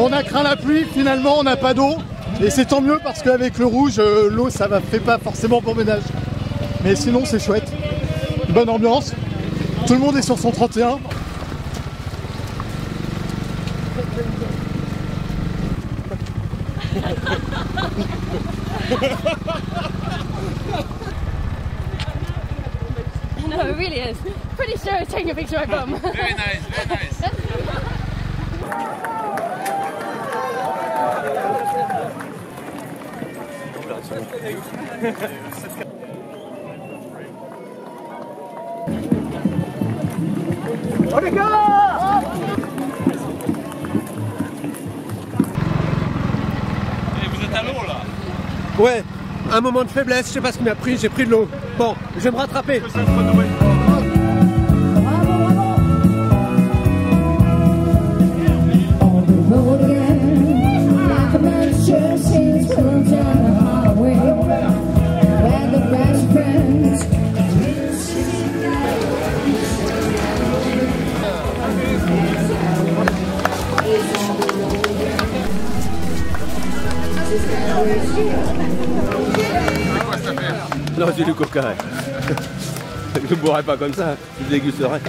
On a craint la pluie, finalement on n'a pas d'eau. Et c'est tant mieux parce qu'avec le rouge, euh, l'eau ça va fait pas forcément pour ménage. Mais sinon c'est chouette. Bonne ambiance. Tout le monde est sur son 31. No, it really is. Pretty sure it's taking a picture of my bum. Very nice, very nice. Et vous êtes à l'eau là Ouais, un moment de faiblesse, je sais pas ce qui m'a pris, j'ai pris de l'eau. Bon, je vais me rattraper. Non, c'est du coca. ouais. Je ne boirais pas comme ça, je dégusterais.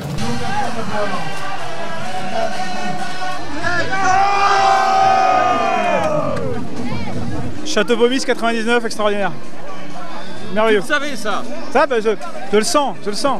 Château Vomis 99, extraordinaire. Merveilleux. Vous savez ça Ça, bah, je, je le sens, je le sens.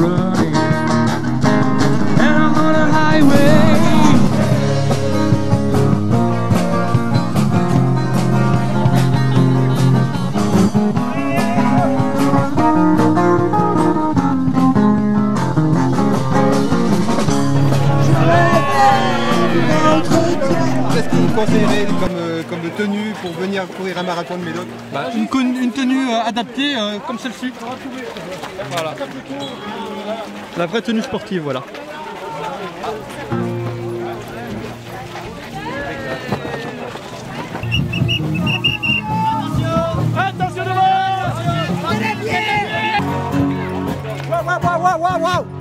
running? And I'm on a highway. Qu'est-ce que vous conseillerez comme, euh, comme tenue pour venir courir un marathon de Médoc une, con- une tenue euh, adaptée euh, comme celle-ci. Voilà. La vraie tenue sportive, voilà. Attention devant Waouh, waouh, waouh, waouh, waouh